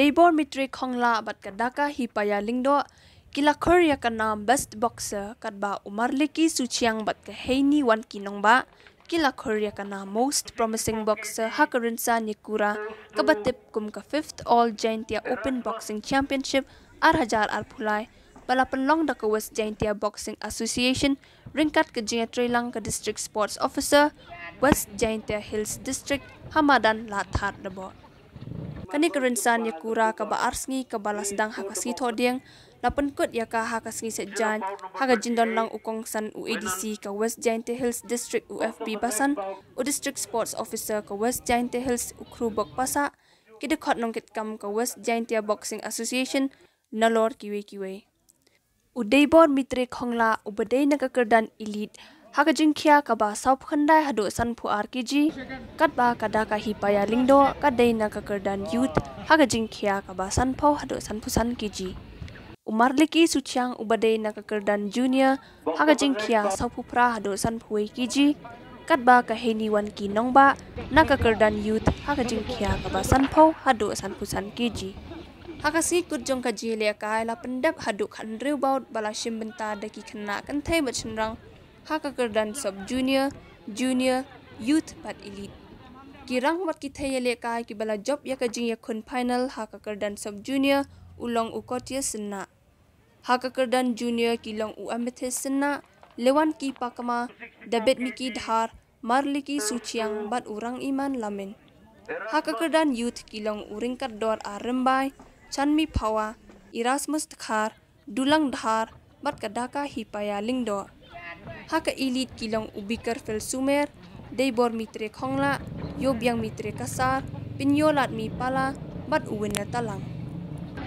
Debor Mitre Khongla bat kadaka hi paya lingdo kila Korea kana best boxer kadba Umar Leki Suchiang bat ka heini wan kinong ba kila Korea kana most promising boxer Hakarinsa Nikura kabatip kum ka 5th All Giantia Open Boxing Championship ar hajar bala penlong da West Giantia Boxing Association ringkat ke jia Trelang ka District Sports Officer West Giantia Hills District Hamadan Lathar dabo kani kerinsan ya kura ka ba arsngi ka balas dang hakasi thodeng lapan kot ya ka hakasngi sejan haga jindon lang ukong san UADC ka West Giant Hills District UFB Basan. U District Sports Officer ka West Giant Hills Ukrubok Pasa. Kide khot nong kit kam ka West Giant Boxing Association nalor kiwe kiwe. Udaybor mitre khongla ubadei na kakardan elite Haka jingkia ka ba saup khandai hadu san phu RKG kat ba kada ka hi paya lingdo ka dei na ka kerdan youth haka jingkia ka ba san pho hadu san phu san kiji Umar liki suchang ubadei na ka kerdan junior haka jingkia saup phu pra hadu san phu kiji kat ba ka heni wan ki nong ba na ka kerdan youth haka jingkia ka ba san pho hadu san phu san kiji Haka si kut jong ka jile ka la pendap hadu kan riu baut bala shim benta daki kena thai bachinrang hakakerdan sub junior, junior, youth pat elite. Kirang mat kita ya lekai ki bala job ya kajing ya kun final hakakerdan sub junior ulong ukotia sena. Hakakerdan junior kilong u amethyst sena lewan ki pakama dabet miki dhar marliki suciang bat urang iman lamin. Hakakerdan youth kilong uringkat dor arembai chanmi pawa Erasmus Dhar dulang dhar bat kadaka hipaya lingdor haka ilit kilong ubikar fel sumer deibor mitre khongla yobyang mitre kasar pinyolat mi pala bat uwen na talang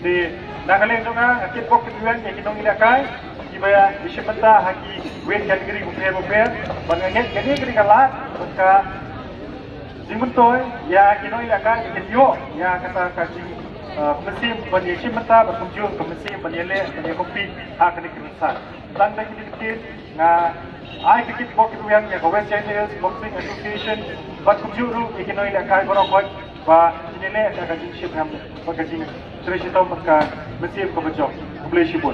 di nagaling dunga akit ko kitwen ya kinong ilakai ibaya isipenta haki wen category upre upre banganget gani gani kala ka jimuntoy ya kinong ilakai kityo ya kata kajing Kemesim bani simenta berkunjung kemesim bani le bani kopi akan dikirsan. Tanda kita dikit nga kikit bo kitu yang ya West China Boxing Association bat kumjuru ikinoi la kai bono kot ba inile ka ka jinship ham ba ka jing treshi to ka mesir ko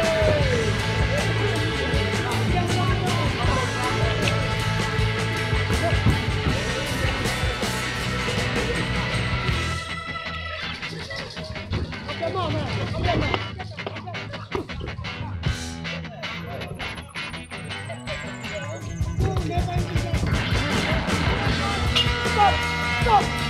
Stop! Stop!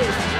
Thank you.